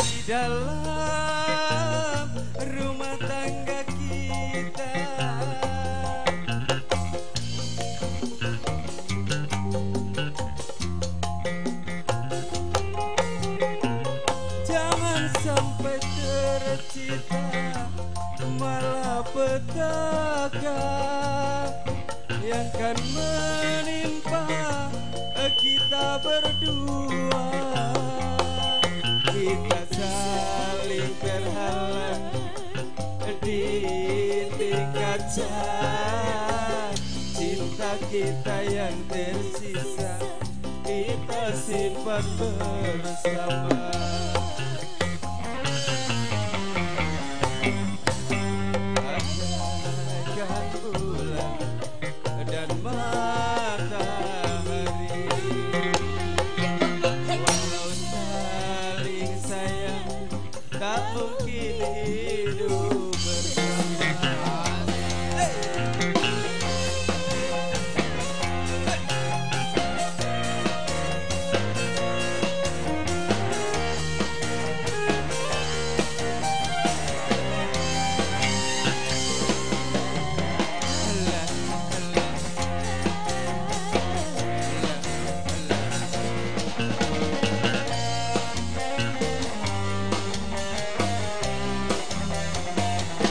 di dalam rumah tangga kita. Jangan sampai tercipta malapetaka yang akan menimpa berdua. Kita saling terhalang di tingkat cinta kita yang tersisa kita simpan bersama tak mungkin